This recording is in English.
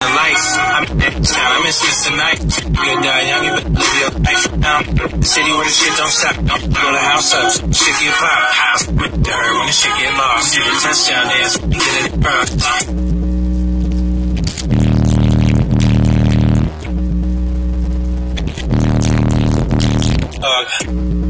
the lights. I'm in that town, I'm in Cincinnati. Good guy, young, you better live your life. Now, city where the shit don't stop. Don't blow the house up, shit get pop. House with the when the shit get lost. See the touchdown dance, get it first. Uh,